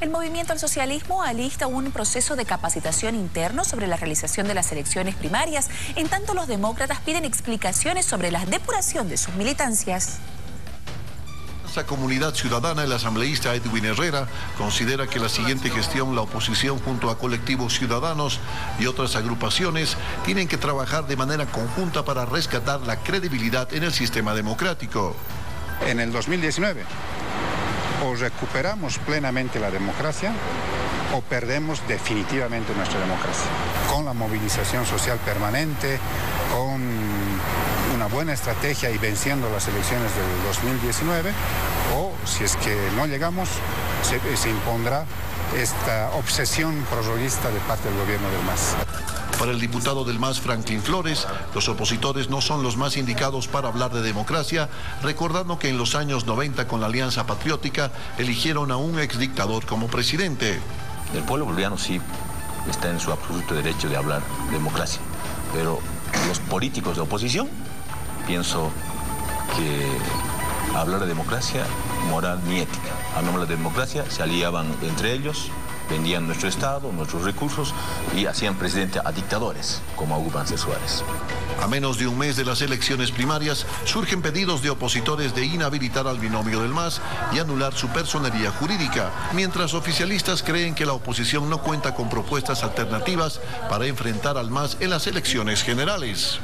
El movimiento al socialismo alista un proceso de capacitación interno sobre la realización de las elecciones primarias, en tanto los demócratas piden explicaciones sobre la depuración de sus militancias. La comunidad ciudadana, el asambleísta Edwin Herrera, considera que la siguiente gestión, la oposición junto a colectivos ciudadanos y otras agrupaciones, tienen que trabajar de manera conjunta para rescatar la credibilidad en el sistema democrático. En el 2019 o recuperamos plenamente la democracia o perdemos definitivamente nuestra democracia. Con la movilización social permanente, con una buena estrategia y venciendo las elecciones del 2019, o si es que no llegamos, se, impondrá esta obsesión prorroguista de parte del gobierno del MAS. Para el diputado del MAS, Franklin Flores, los opositores no son los más indicados para hablar de democracia, recordando que en los años 90 con la Alianza Patriótica eligieron a un exdictador como presidente. El pueblo boliviano sí está en su absoluto derecho de hablar de democracia, pero los políticos de oposición, pienso que hablar de democracia moral ni ética. A nombre de la democracia se aliaban entre ellos vendían nuestro Estado, nuestros recursos y hacían presidente a dictadores como Banzer Suárez. A menos de un mes de las elecciones primarias, surgen pedidos de opositores de inhabilitar al binomio del MAS y anular su personería jurídica, mientras oficialistas creen que la oposición no cuenta con propuestas alternativas para enfrentar al MAS en las elecciones generales.